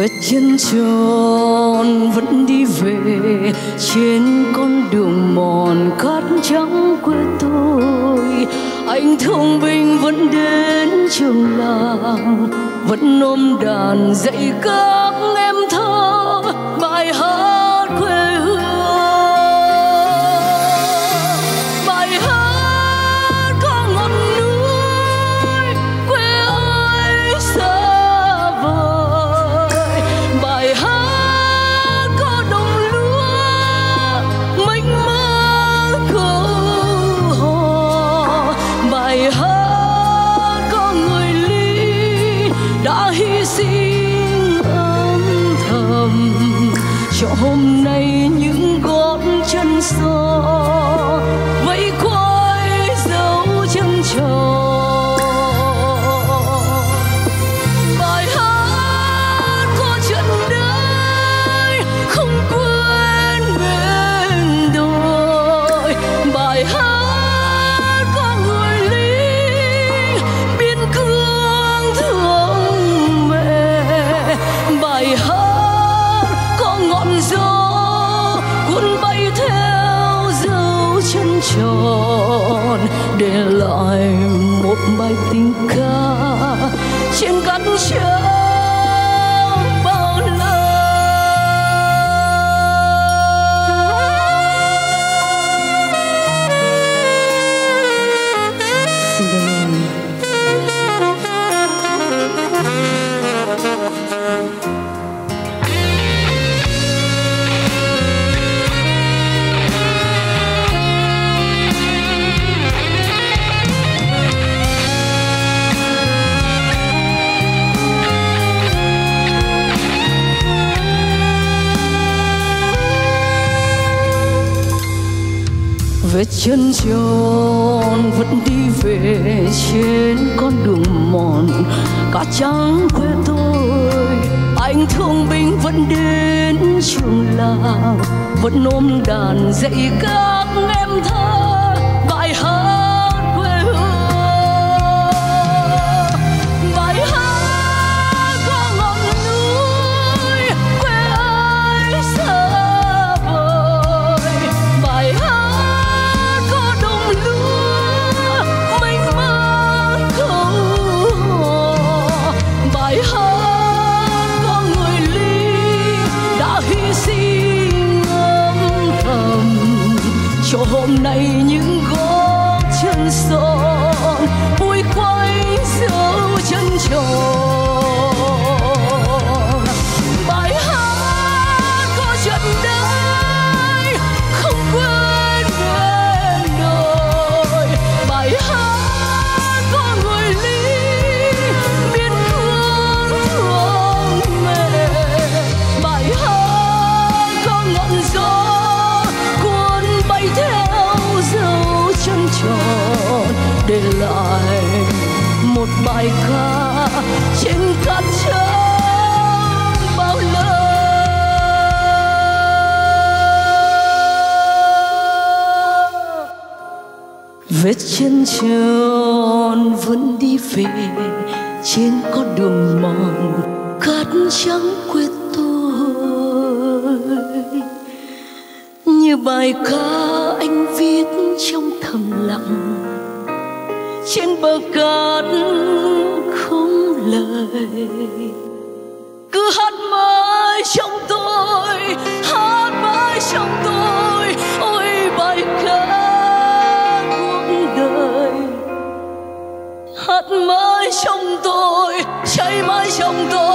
vết chân tròn, vẫn đi về trên con đường mòn cát trắng quê tôi. Anh thương binh vẫn đến trường làng, vẫn ôm đàn dạy các em thơ, bài hát quê hương. see tròn để lại một bài tình ca trên gắn trời. Vết chân tròn, vẫn đi về trên con đường mòn. Cả trắng quê tôi, anh thương binh vẫn đến trường làng, vẫn ôm đàn dạy các em thơ. Cho hôm nay những gót chân son vui quay dấu chân tròn bài ca trên cát trắng bao la vết chân tròn vẫn đi về, trên con đường mòn cát trắng quê tôi như bài ca anh viết trong thầm lặng trên bờ cát không lời. Cứ hát mãi trong tôi, hát mãi trong tôi, ôi bài ca cuộc đời. Hát mãi trong tôi, cháy mãi trong tôi.